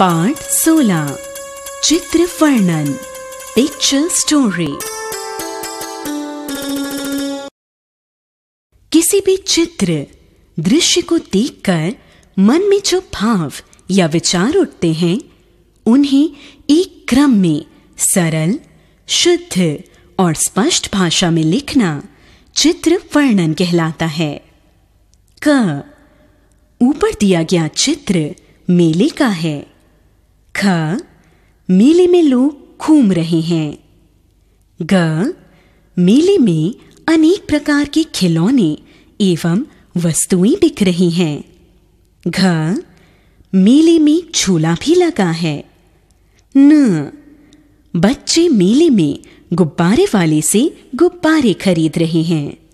पाठ सोलह। चित्र वर्णन पिक्चर स्टोरी किसी भी चित्र, दृश्य को देखकर मन में जो भाव या विचार उठते हैं, उन्हें एक क्रम में सरल, शुद्ध और स्पष्ट भाषा में लिखना चित्र वर्णन कहलाता है। क, ऊपर दिया गया चित्र मेले का है। ख, मेले में लोग घूम रहे हैं। ग, मेले में अनेक प्रकार के खिलौने एवं वस्तुएँ बिक रही हैं। घ, मेले में झूला भी लगा है। न, बच्चे मेले में गुब्बारे वाले से गुब्बारे खरीद रहे हैं।